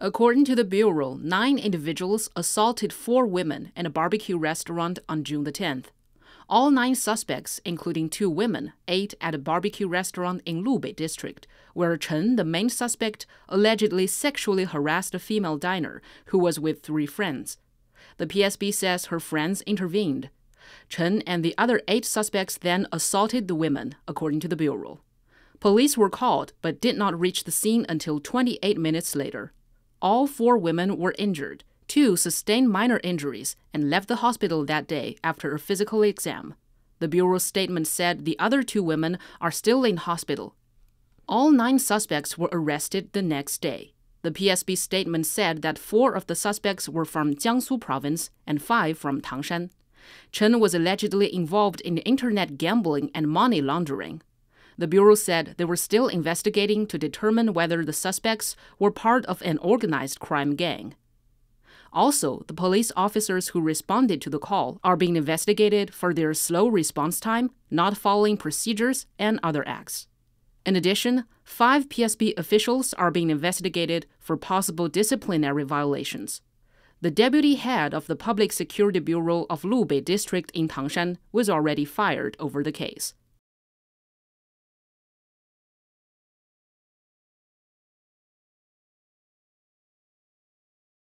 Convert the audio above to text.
According to the Bureau, nine individuals assaulted four women in a barbecue restaurant on June the 10th. All nine suspects, including two women, ate at a barbecue restaurant in Lubei district, where Chen, the main suspect, allegedly sexually harassed a female diner who was with three friends. The PSB says her friends intervened. Chen and the other eight suspects then assaulted the women, according to the Bureau. Police were called but did not reach the scene until 28 minutes later. All four women were injured. Two sustained minor injuries and left the hospital that day after a physical exam. The Bureau's statement said the other two women are still in hospital. All nine suspects were arrested the next day. The PSB statement said that four of the suspects were from Jiangsu province and five from Tangshan. Chen was allegedly involved in internet gambling and money laundering. The Bureau said they were still investigating to determine whether the suspects were part of an organized crime gang. Also, the police officers who responded to the call are being investigated for their slow response time, not following procedures, and other acts. In addition, five PSB officials are being investigated for possible disciplinary violations. The deputy head of the Public Security Bureau of Lubei District in Tangshan was already fired over the case.